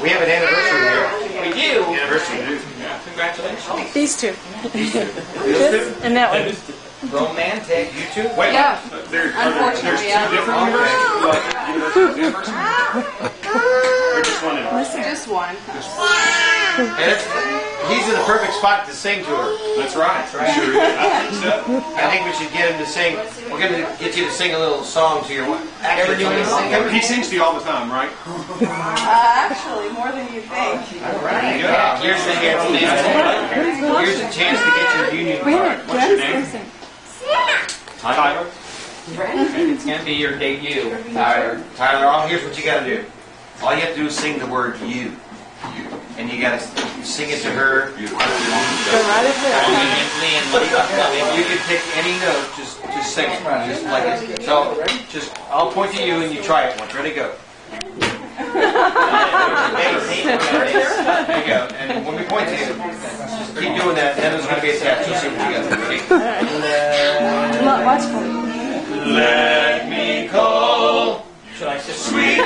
We have an anniversary here. We do. Anniversary. Yeah. Congratulations. These two. These two. This and that one. Romantic. You two? Wait, Yeah. there, are there, there's two yeah. different universities, like University of Emerson? Or just one? Just one. And it's, he's in the perfect spot to sing to her. That's right. right. Sure. I think so. I think we should get him to sing. We're going to get you to sing a little song to your wife. Actually, Ever do anything? He sings to you all the time, right? Uh, actually, more than you think. Right. Yeah. Here's the chance. Here's a chance to get your union card. What's your name? Tyler. It's gonna be your debut. Tyler, Tyler, here's what you got to do. All you have to do is sing the word "you," and you got to sing it to her. Go right ahead. Conveniently and like, If you can pick any note, just just sing it, just like it. So, just I'll point to you and you try it once. Ready, go. There you go. And when we point to you, just keep doing that. Then it's going to be attached. You'll see what you got. Ready? Watch for me. Let me call should I just sweet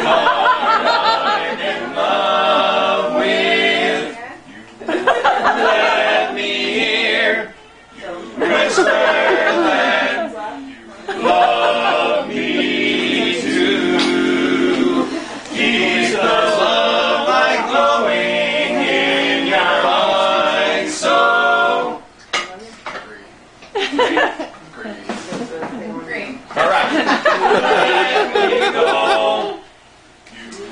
Green. All right.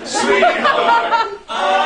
Sweet home.